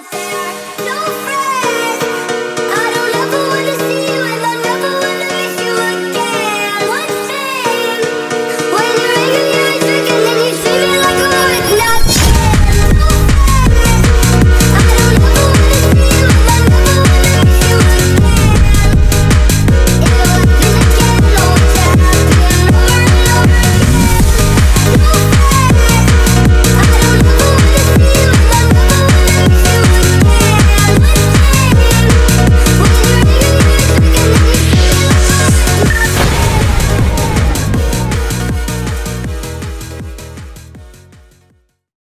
love that